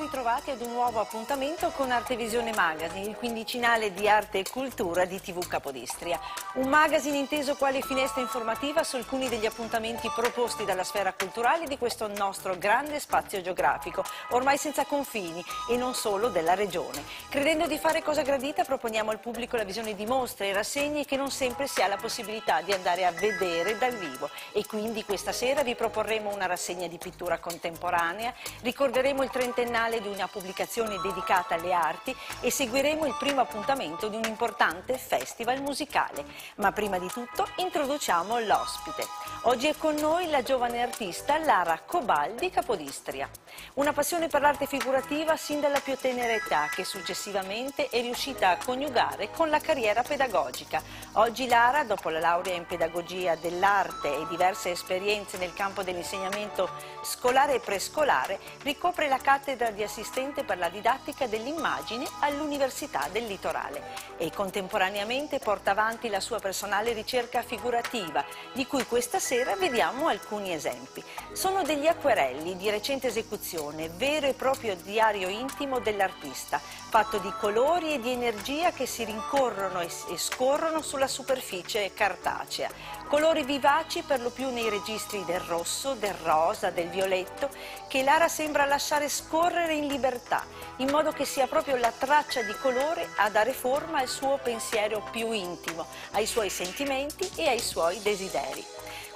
Ritrovati ad un nuovo appuntamento con Artevisione Magazine, il quindicinale di arte e cultura di TV Capodistria. Un magazine inteso quale finestra informativa su alcuni degli appuntamenti proposti dalla sfera culturale di questo nostro grande spazio geografico, ormai senza confini e non solo della regione. Credendo di fare cosa gradita proponiamo al pubblico la visione di mostre e rassegne che non sempre si ha la possibilità di andare a vedere dal vivo e quindi questa sera vi proporremo una rassegna di pittura contemporanea, Ricorderemo il trentennale di una pubblicazione dedicata alle arti e seguiremo il primo appuntamento di un importante festival musicale. Ma prima di tutto introduciamo l'ospite. Oggi è con noi la giovane artista Lara Cobal di Capodistria. Una passione per l'arte figurativa sin dalla più tenera età che successivamente è riuscita a coniugare con la carriera pedagogica. Oggi Lara, dopo la laurea in pedagogia dell'arte e diverse esperienze nel campo dell'insegnamento scolare e prescolare, ricopre la cattedra di assistente per la didattica dell'immagine all'Università del Litorale e contemporaneamente porta avanti la sua personale ricerca figurativa, di cui questa sera vediamo alcuni esempi. Sono degli acquerelli di recente esecuzione, vero e proprio diario intimo dell'artista, fatto di colori e di energia che si rincorrono e scorrono sulla superficie cartacea. Colori vivaci per lo più nei registri del rosso, del rosa, del violetto, che Lara sembra lasciare scorrere in libertà, in modo che sia proprio la traccia di colore a dare forma al suo pensiero più intimo, ai suoi sentimenti e ai suoi desideri.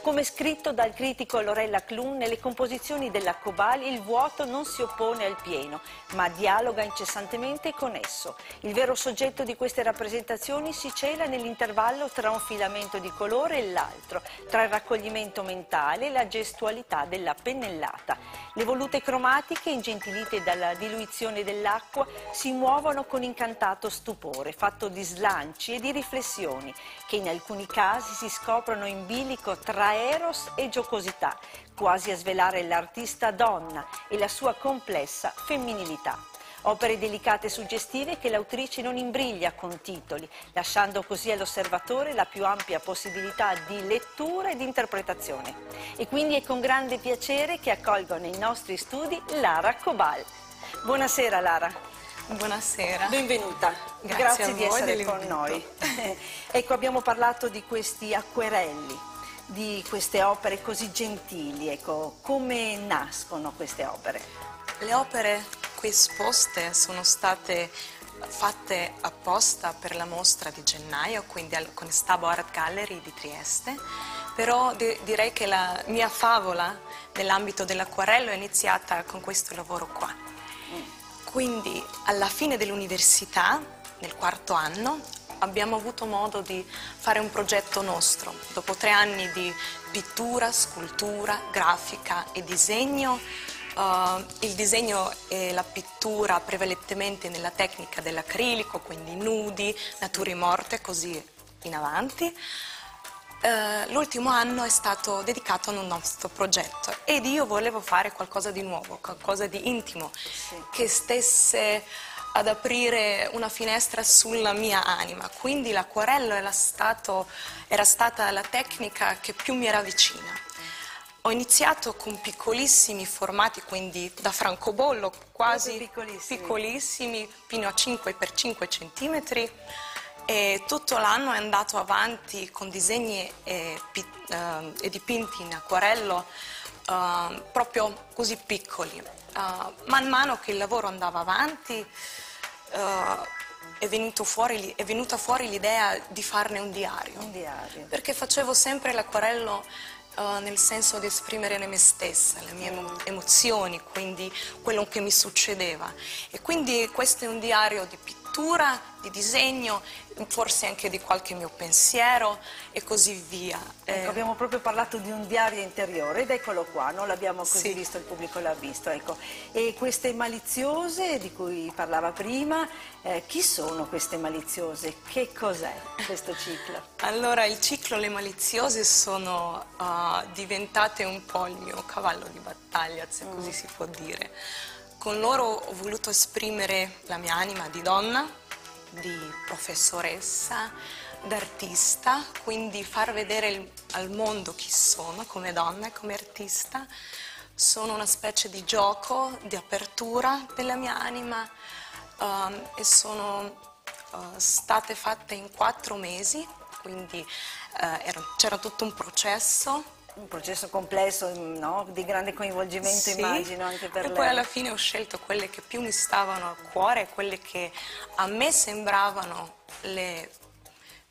Come scritto dal critico Lorella Clun, nelle composizioni della Cobali il vuoto non si oppone al pieno, ma dialoga incessantemente con esso. Il vero soggetto di queste rappresentazioni si cela nell'intervallo tra un filamento di colore e l'altro, tra il raccoglimento mentale e la gestualità della pennellata. Le volute cromatiche, ingentilite dalla diluizione dell'acqua, si muovono con incantato stupore, fatto di slanci e di riflessioni, che in alcuni casi si scoprono in bilico tra eros e giocosità, quasi a svelare l'artista donna e la sua complessa femminilità. Opere delicate e suggestive che l'autrice non imbriglia con titoli, lasciando così all'osservatore la più ampia possibilità di lettura e di interpretazione. E quindi è con grande piacere che accolgo nei nostri studi Lara Cobal. Buonasera Lara. Buonasera. Benvenuta. Grazie, Grazie di essere con noi. ecco, abbiamo parlato di questi acquerelli di queste opere così gentili. Ecco, come nascono queste opere? Le opere qui esposte sono state fatte apposta per la mostra di gennaio, quindi al, con Stabo Art Gallery di Trieste, però di, direi che la mia favola nell'ambito dell'acquarello è iniziata con questo lavoro qua. Mm. Quindi alla fine dell'università, nel quarto anno, abbiamo avuto modo di fare un progetto nostro. Dopo tre anni di pittura, scultura, grafica e disegno, uh, il disegno e la pittura prevalentemente nella tecnica dell'acrilico, quindi nudi, nature morte, così in avanti. Uh, l'ultimo anno è stato dedicato a un nostro progetto ed io volevo fare qualcosa di nuovo, qualcosa di intimo, sì. che stesse ad aprire una finestra sulla mia anima, quindi l'acquarello era, era stata la tecnica che più mi era vicina. Ho iniziato con piccolissimi formati, quindi da francobollo, quasi piccolissimi. piccolissimi, fino a 5x5 cm e tutto l'anno è andato avanti con disegni e, uh, e dipinti in acquarello uh, proprio così piccoli. Uh, man mano che il lavoro andava avanti uh, è, fuori, è, venuta fuori l'idea di farne un diario. Un diario. Perché facevo sempre l'acquarello uh, nel senso di esprimere me stessa, le mie emo emozioni, quindi quello che mi succedeva. E quindi questo è un diario di pittura, di disegno forse anche di qualche mio pensiero e così via. Ecco, eh... abbiamo proprio parlato di un diario interiore ed eccolo qua, non l'abbiamo così sì. visto, il pubblico l'ha visto. Ecco. E queste maliziose di cui parlava prima, eh, chi sono queste maliziose? Che cos'è questo ciclo? Allora, il ciclo Le maliziose sono uh, diventate un po' il mio cavallo di battaglia, se mm. così si può dire. Con loro ho voluto esprimere la mia anima di donna, di professoressa, d'artista, quindi far vedere il, al mondo chi sono come donna e come artista, sono una specie di gioco, di apertura della mia anima um, e sono uh, state fatte in quattro mesi, quindi uh, c'era tutto un processo un processo complesso, no? di grande coinvolgimento sì, immagino anche per e lei. poi alla fine ho scelto quelle che più mi stavano a cuore, quelle che a me sembravano le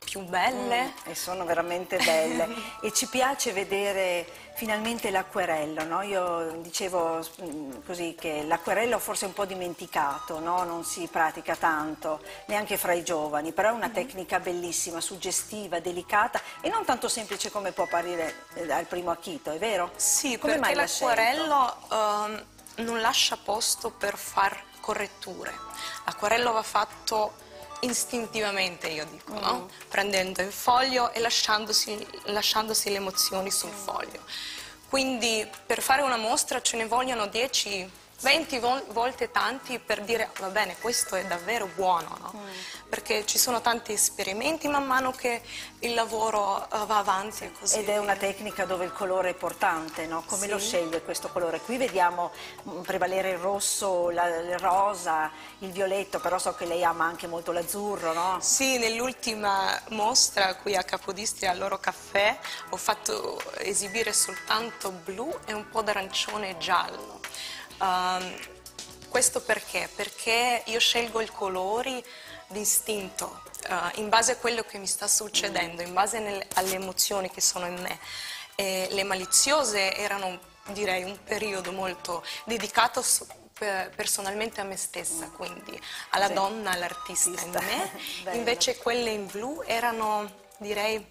più belle. Mm, e sono veramente belle. e ci piace vedere finalmente l'acquerello, no? Io dicevo mm, così che l'acquerello forse è un po' dimenticato, no? Non si pratica tanto, neanche fra i giovani, però è una mm-hmm. tecnica bellissima, suggestiva, delicata e non tanto semplice come può apparire eh, al primo acchito, è vero? Sì, come perché l'acquerello uh, non lascia posto per far corretture. L'acquerello va fatto istintivamente, io dico, no? Mm. Prendendo il foglio e lasciandosi, lasciandosi le emozioni sul foglio. Quindi per fare una mostra ce ne vogliono 10 20 volte tanti per dire va bene, questo è davvero buono, no? mm. perché ci sono tanti esperimenti man mano che il lavoro uh, va avanti. Così. Ed è una tecnica dove il colore è portante, no? come sì. lo sceglie questo colore? Qui vediamo mm, prevalere il rosso, la, il rosa, il violetto, però so che lei ama anche molto l'azzurro, no? Sì, nell'ultima mostra qui a Capodistria al loro caffè ho fatto esibire soltanto blu e un po' d'arancione giallo. Um, questo perché? Perché io scelgo i colori d'istinto, uh, in base a quello che mi sta succedendo, in base nel, alle emozioni che sono in me. E le maliziose erano, direi, un periodo molto dedicato personalmente a me stessa, quindi alla sì. donna, all'artista in me. Invece quelle in blu erano, direi,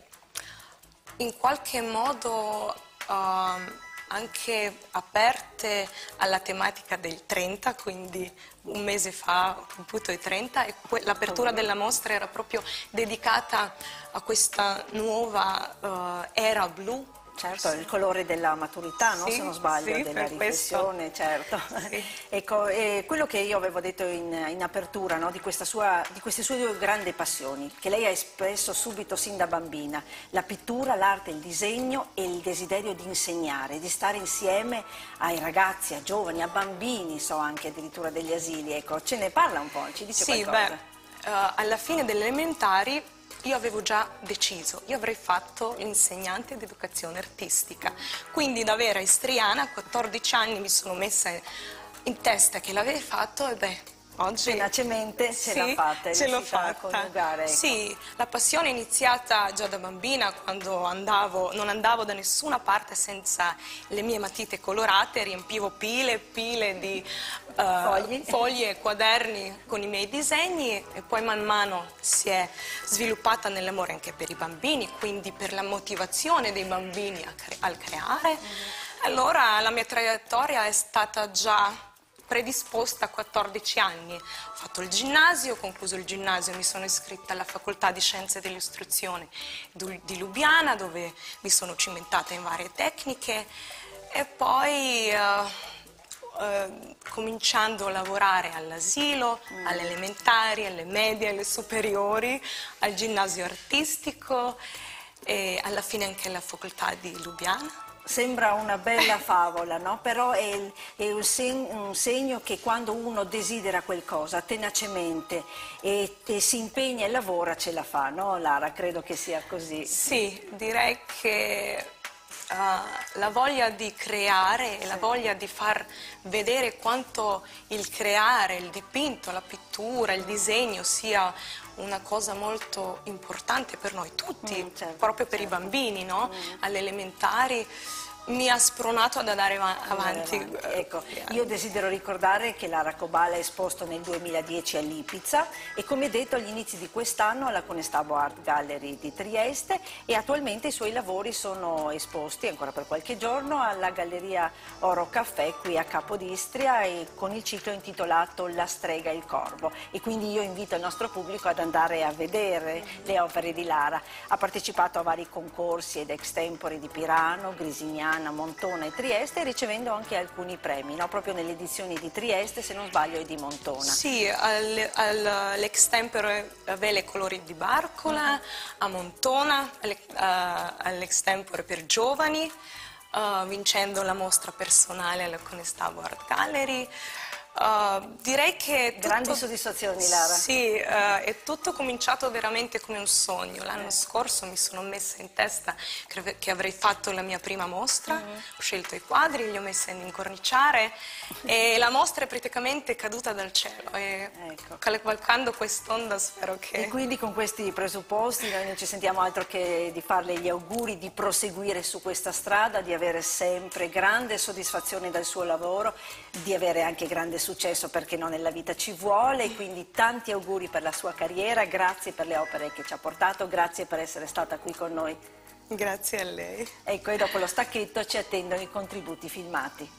in qualche modo... Uh, anche aperte alla tematica del 30, quindi un mese fa ho compiuto i 30 e l'apertura della mostra era proprio dedicata a questa nuova uh, era blu Certo, il colore della maturità, no? sì, se non sbaglio, sì, della riflessione, questo. certo. Sì. ecco, quello che io avevo detto in, in apertura no? di, sua, di, queste sue due grandi passioni, che lei ha espresso subito sin da bambina, la pittura, l'arte, il disegno e il desiderio di insegnare, di stare insieme ai ragazzi, ai giovani, a bambini, so anche addirittura degli asili, ecco, ce ne parla un po', ci dice sì, qualcosa? Beh, uh, alla fine delle elementari io avevo già deciso, io avrei fatto l'insegnante di educazione artistica, quindi da vera istriana a 14 anni mi sono messa in testa che l'avevi fatto e beh, Oggi tenacemente ce l'ha fatta, ce l'ho fatta. Coniugare, ecco. Sì, la passione è iniziata già da bambina quando andavo, non andavo da nessuna parte senza le mie matite colorate, riempivo pile e pile di uh, fogli. e quaderni con i miei disegni e poi man mano si è sviluppata nell'amore anche per i bambini, quindi per la motivazione dei bambini cre al creare. Mm -hmm. Allora la mia traiettoria è stata già predisposta a 14 anni. Ho fatto il ginnasio, ho concluso il ginnasio, mi sono iscritta alla facoltà di scienze dell'istruzione di Lubiana dove mi sono cimentata in varie tecniche e poi eh, eh, cominciando a lavorare all'asilo, mm. alle elementari, alle medie, alle superiori, al ginnasio artistico e alla fine anche alla facoltà di Lubiana. Sembra una bella favola, no? però è, è un, segno, un, segno, che quando uno desidera qualcosa tenacemente e, e, si impegna e lavora ce la fa, no Lara? Credo che sia così. Sì, direi che uh, la voglia di creare e la voglia di far vedere quanto il creare, il dipinto, la pittura, il disegno sia una cosa molto importante per noi tutti, mm, certo, proprio per certo. i bambini, no? mm. alle elementari mi ha spronato ad andare avanti. Ecco, io desidero ricordare che Lara Cobala è esposto nel 2010 all'Ipizza e come detto agli inizi di quest'anno alla Conestabo Art Gallery di Trieste e attualmente i suoi lavori sono esposti ancora per qualche giorno alla Galleria Oro Caffè qui a Capodistria e con il ciclo intitolato La strega e il corvo e quindi io invito il nostro pubblico ad andare a vedere le opere di Lara. Ha partecipato a vari concorsi ed extempore di Pirano, Grisignano, Milano, Montona e Trieste, ricevendo anche alcuni premi, no? proprio nelle edizioni di Trieste, se non sbaglio, e di Montona. Sì, all'extempore al, Vele Colori di Barcola, a Montona, all'extempore per giovani, uh, vincendo la mostra personale alla Conestabo Art Gallery. Uh, direi che... Tutto, Grandi soddisfazioni, Lara. Sì, uh, è tutto cominciato veramente come un sogno. L'anno eh. scorso mi sono messa in testa che, avrei fatto la mia prima mostra, mm -hmm. ho scelto i quadri, li ho messi ad incorniciare e la mostra è praticamente caduta dal cielo. E ecco. cavalcando quest'onda spero che... E quindi con questi presupposti noi non ci sentiamo altro che di farle gli auguri, di proseguire su questa strada, di avere sempre grande soddisfazione dal suo lavoro, di avere anche grande successo perché no nella vita ci vuole, quindi tanti auguri per la sua carriera, grazie per le opere che ci ha portato, grazie per essere stata qui con noi. Grazie a lei. Ecco, e dopo lo stacchetto ci attendono i contributi filmati.